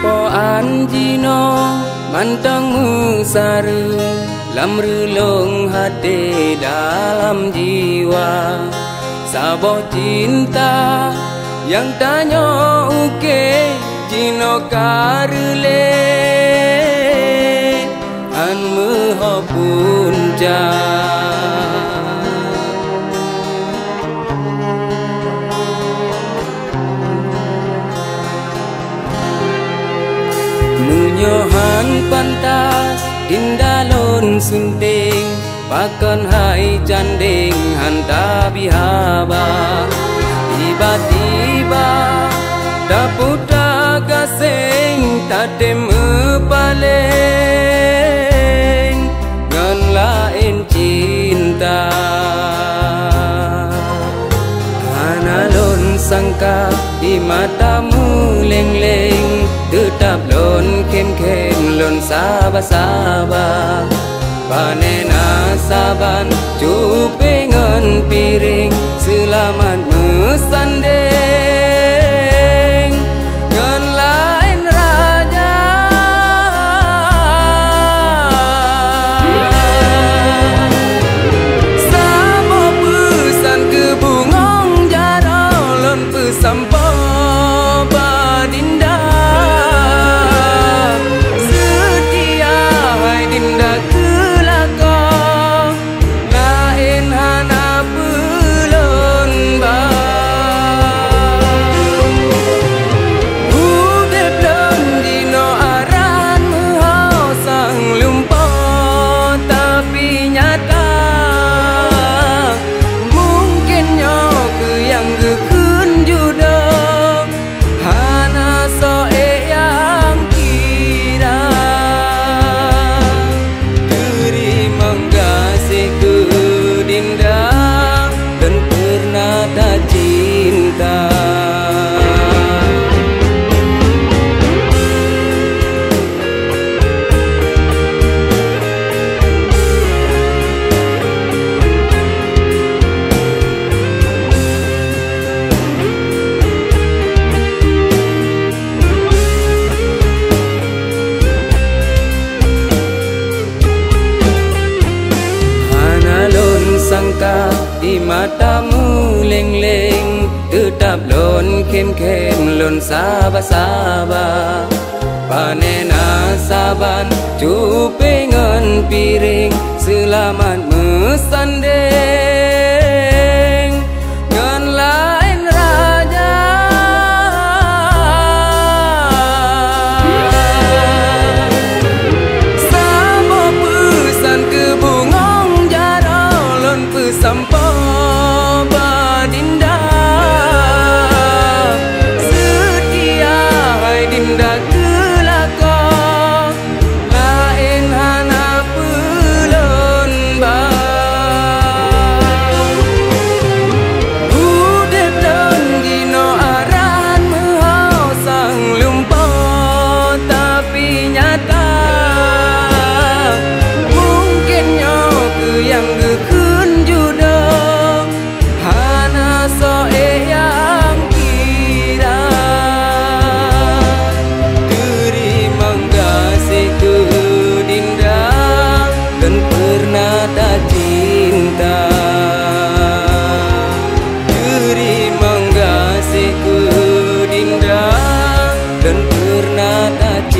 po anjino mantang musaru long hati dalam jiwa. Sabo cinta yang tanya uke jino karule an muhopun Munyohan panta Dindalon sunting Bahkan hai janding Hanta bihaba Tiba-tiba Daputa gasing tatem epaleng Ngan lain cinta Hanalon sangka Di matamu leng-leng kem-kem Lon sabar-sabar Panena saban Cupengan pi. ดีมาตามือเล็งเล็งตื้อตับหลนเข้มเข้มหลนสาบสาบาปาแนนาสาบานจูเปเงินปีเริงซื้อลามันมือสันเด kan pernah tak